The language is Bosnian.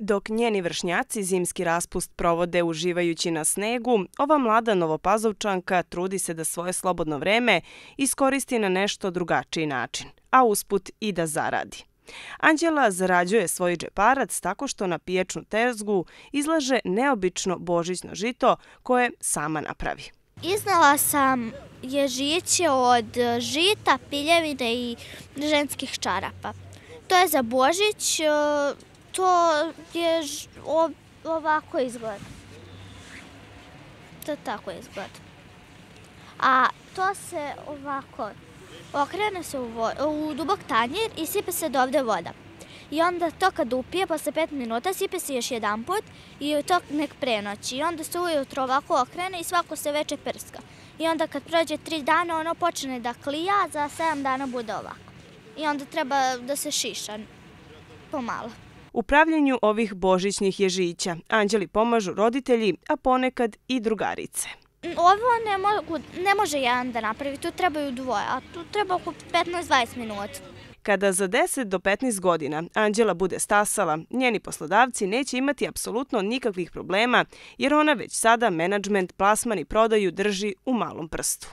Dok njeni vršnjaci zimski raspust provode uživajući na snegu, ova mlada novopazovčanka trudi se da svoje slobodno vreme iskoristi na nešto drugačiji način, a usput i da zaradi. Anđela zarađuje svoj džeparac tako što na piječnu tezgu izlaže neobično božićno žito koje sama napravi. Iznala sam ježiće od žita, piljevine i ženskih čarapa. To je za Božić, to je ovako izgled. To tako izgled. A to se ovako okrene se u, u dubok tanjir i sipe se do ovde voda. I onda to kad upije, posle pet minuta, sipe se još jedan put i to nek prenoći. I onda se ujutro ovako okrene i svako se veče prska. I onda kad prođe tri dana, ono počne da klija, za sedam dana bude ovako. I onda treba da se šiša pomalo. U pravljenju ovih božićnih ježića anđeli pomažu roditelji, a ponekad i drugarice. Ovo ne, mogu, ne može jedan da napravi, tu trebaju dvoje, a tu treba oko 15-20 minuta. Kada za 10 do 15 godina Anđela bude stasala, njeni poslodavci neće imati apsolutno nikakvih problema jer ona već sada menadžment, plasman i prodaju drži u malom prstu.